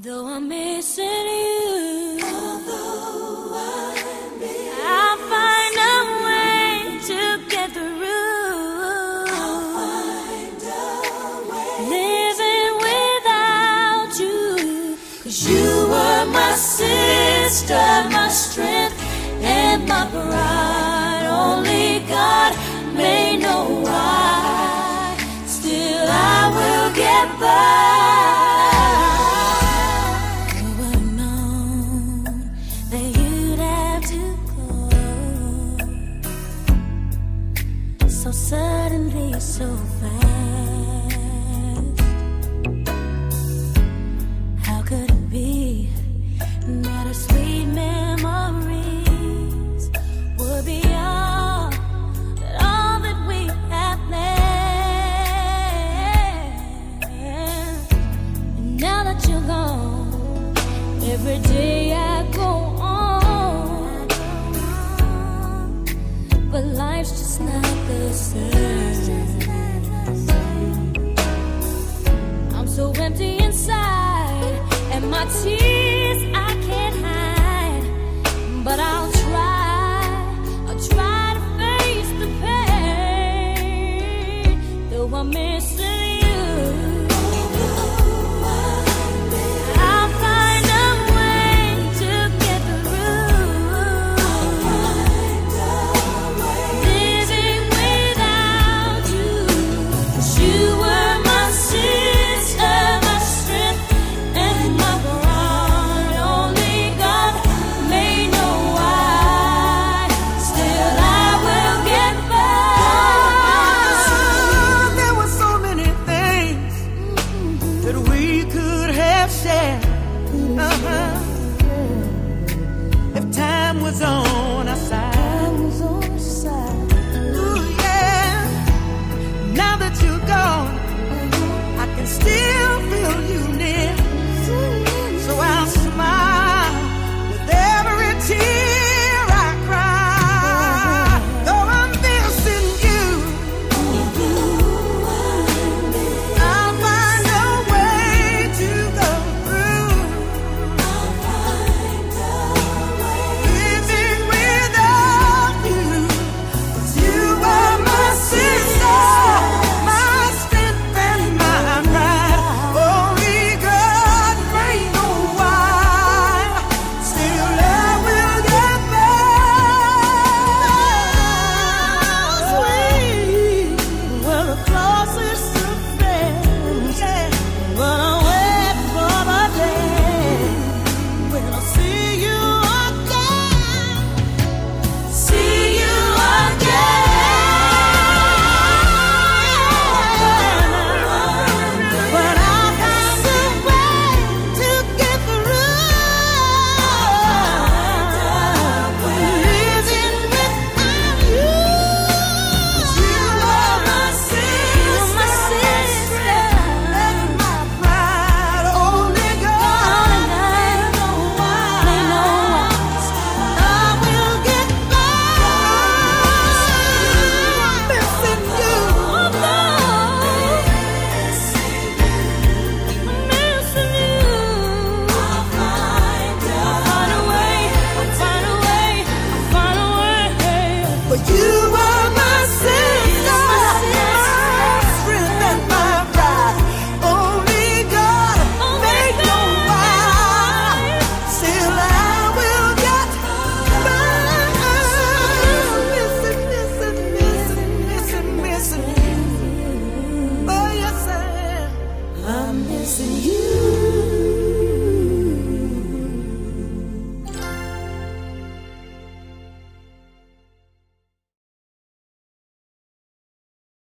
Though I'm missing you, I'll find a way to get through. Living without you, 'cause you were my sister, my strength, and my pride. Only God may know why. So suddenly, so fast? How could it be that our sweet memories would be all that all that we have left? Now that you're gone, every day I but life's just not the same. I'm so empty inside, and my tears I can't hide. But I'll try, I'll try to face the pain, though I'm missing was on